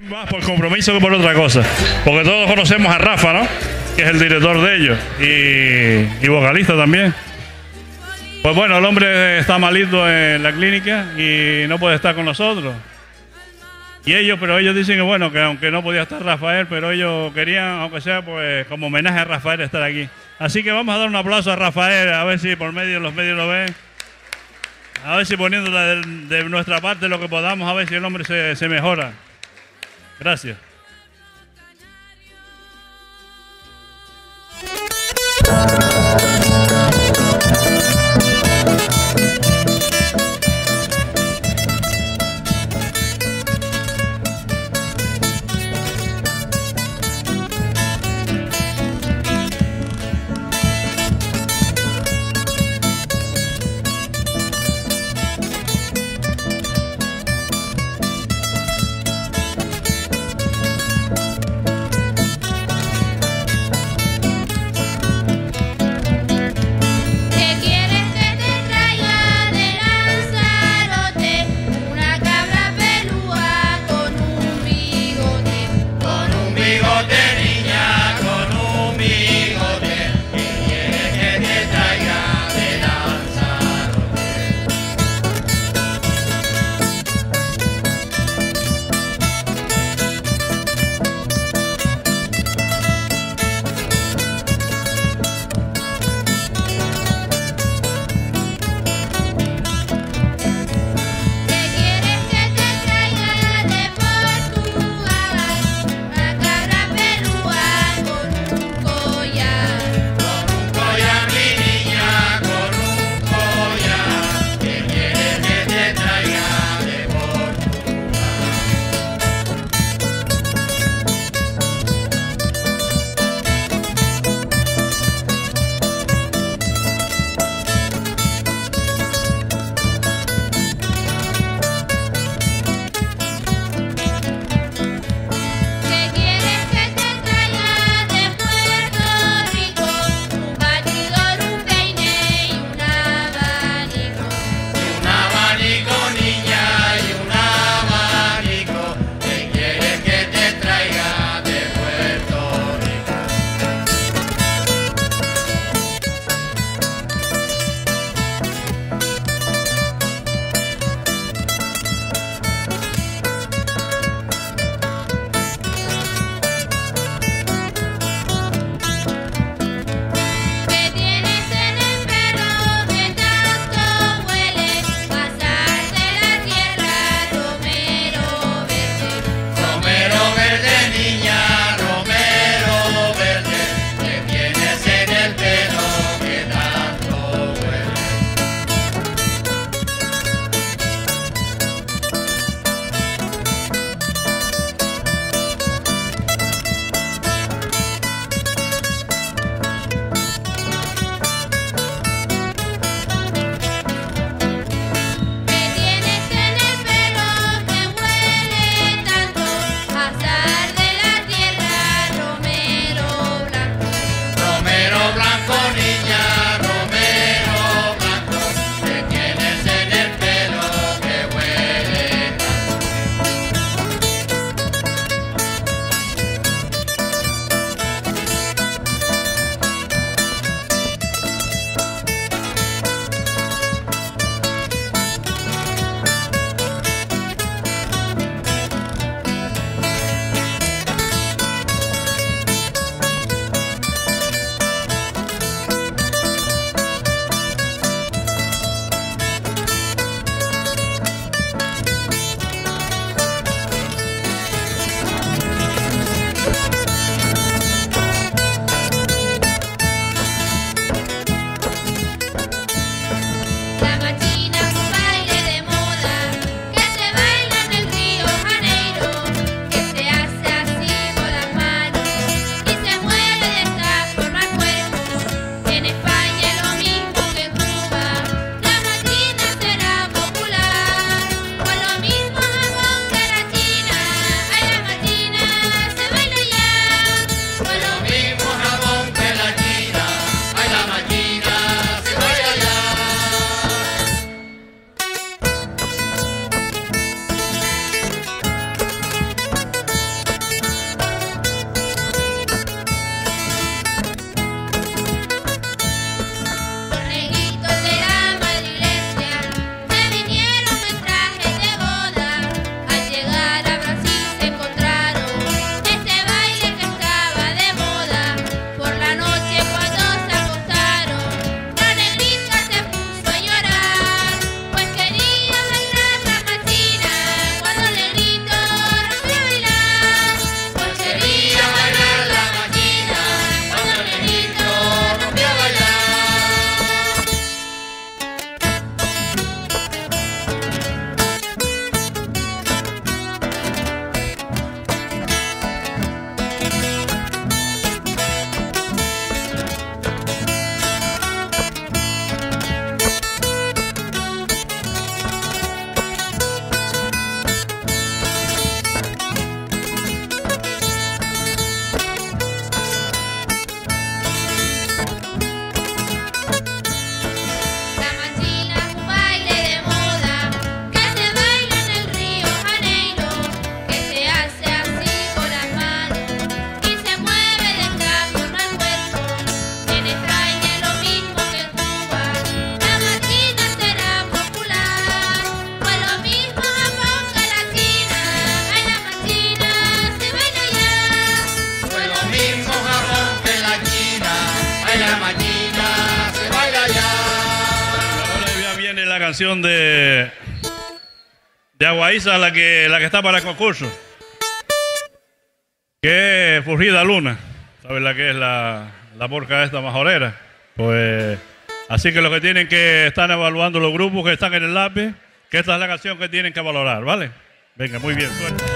Más por compromiso que por otra cosa. Porque todos conocemos a Rafa, ¿no? Que es el director de ellos. Y, y vocalista también. Pues bueno, el hombre está malito en la clínica y no puede estar con nosotros. Y ellos, pero ellos dicen que bueno, que aunque no podía estar Rafael, pero ellos querían, aunque sea pues como homenaje a Rafael, estar aquí. Así que vamos a dar un aplauso a Rafael, a ver si por medio los medios lo ven. A ver si poniendo de, de nuestra parte lo que podamos, a ver si el hombre se, se mejora. Gracias. Canción de de Aguaiza, la que la que está para el concurso. Que es Furrida Luna. ¿Sabes la que es la, la porca esta majorera? Pues así que lo que tienen que estar evaluando los grupos que están en el lápiz, que esta es la canción que tienen que valorar, ¿vale? Venga, muy bien, suerte.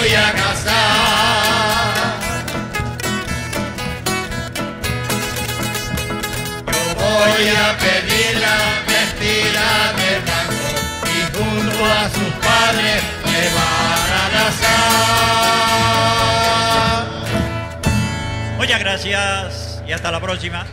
voy a casar. Yo voy a pedir la vestida de blanco y junto a sus padres me van a casar. Muchas gracias y hasta la próxima.